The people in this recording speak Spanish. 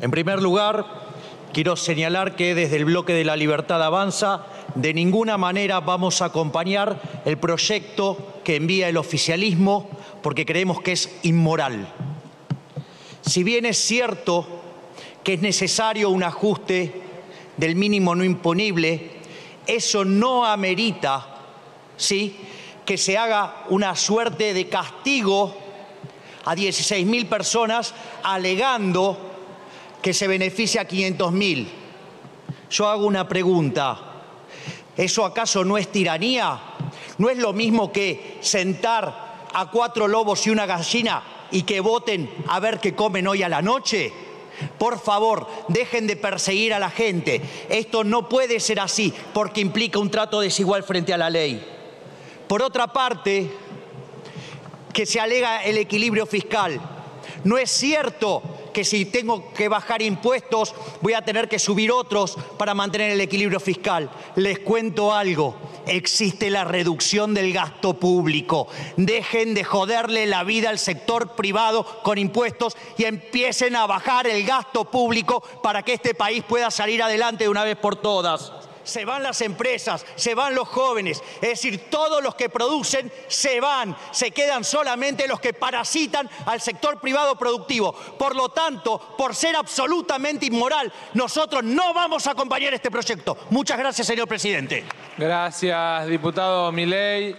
En primer lugar, quiero señalar que desde el bloque de la Libertad Avanza de ninguna manera vamos a acompañar el proyecto que envía el oficialismo porque creemos que es inmoral. Si bien es cierto que es necesario un ajuste del mínimo no imponible, eso no amerita ¿sí? que se haga una suerte de castigo a 16.000 personas alegando que se beneficia a 500.000. Yo hago una pregunta. ¿Eso acaso no es tiranía? ¿No es lo mismo que sentar a cuatro lobos y una gallina y que voten a ver qué comen hoy a la noche? Por favor, dejen de perseguir a la gente. Esto no puede ser así porque implica un trato desigual frente a la ley. Por otra parte, que se alega el equilibrio fiscal. No es cierto que si tengo que bajar impuestos voy a tener que subir otros para mantener el equilibrio fiscal. Les cuento algo, existe la reducción del gasto público. Dejen de joderle la vida al sector privado con impuestos y empiecen a bajar el gasto público para que este país pueda salir adelante de una vez por todas se van las empresas, se van los jóvenes, es decir, todos los que producen se van, se quedan solamente los que parasitan al sector privado productivo. Por lo tanto, por ser absolutamente inmoral, nosotros no vamos a acompañar este proyecto. Muchas gracias, señor presidente. Gracias, diputado Milei.